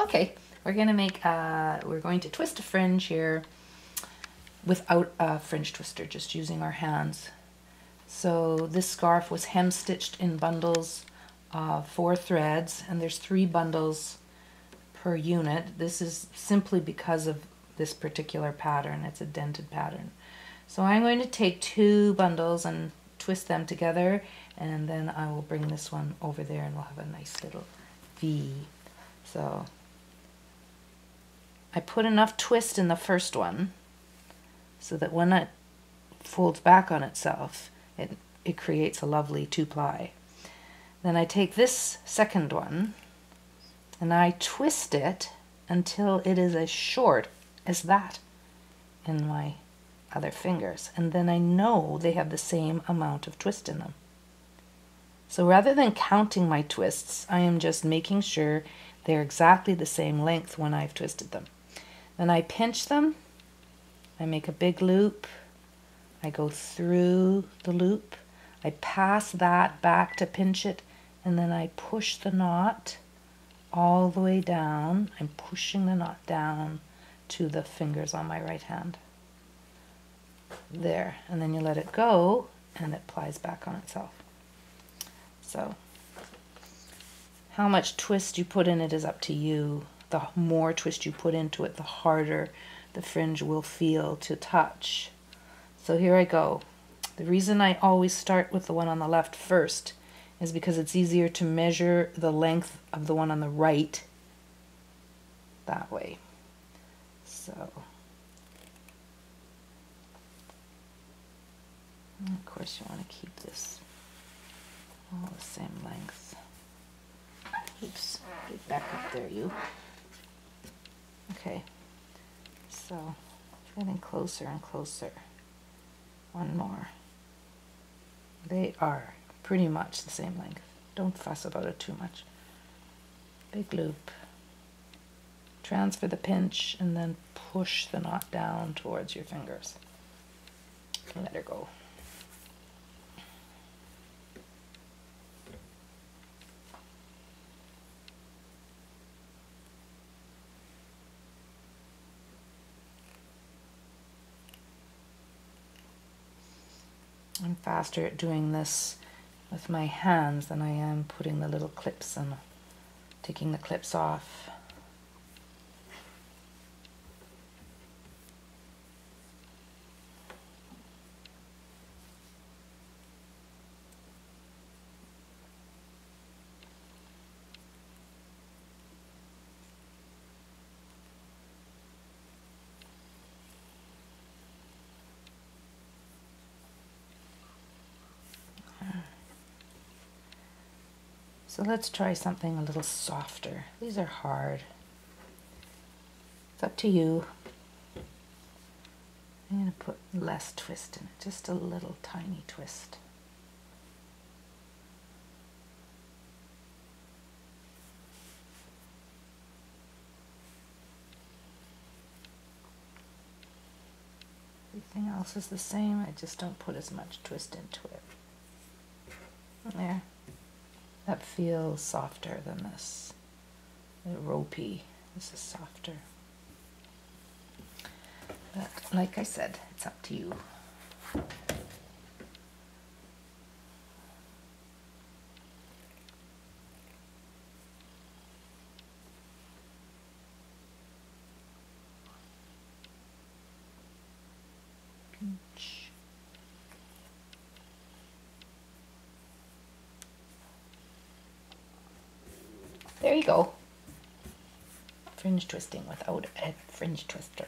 Okay, we're gonna make, uh, we're going to twist a fringe here without a fringe twister, just using our hands. So this scarf was hem stitched in bundles of four threads and there's three bundles per unit. This is simply because of this particular pattern. It's a dented pattern. So I'm going to take two bundles and twist them together and then I will bring this one over there and we'll have a nice little V. So I put enough twist in the first one so that when it folds back on itself, it, it creates a lovely two-ply. Then I take this second one and I twist it until it is as short as that in my other fingers. And then I know they have the same amount of twist in them. So rather than counting my twists, I am just making sure they're exactly the same length when I've twisted them. Then I pinch them, I make a big loop, I go through the loop, I pass that back to pinch it, and then I push the knot all the way down. I'm pushing the knot down to the fingers on my right hand. There, and then you let it go, and it plies back on itself. So how much twist you put in it is up to you. The more twist you put into it, the harder the fringe will feel to touch. So here I go. The reason I always start with the one on the left first is because it's easier to measure the length of the one on the right that way. So, of course you want to keep this all the same length. Oops, get back up there, you. Okay, so getting closer and closer. One more. They are pretty much the same length. Don't fuss about it too much. Big loop. Transfer the pinch and then push the knot down towards your fingers. Let her go. I'm faster at doing this with my hands than I am putting the little clips and taking the clips off. So let's try something a little softer. These are hard. It's up to you. I'm going to put less twist in it, just a little tiny twist. Everything else is the same, I just don't put as much twist into it. There. That feels softer than this. The ropey. This is softer. But like I said, it's up to you. There you go. Fringe twisting without a fringe twister.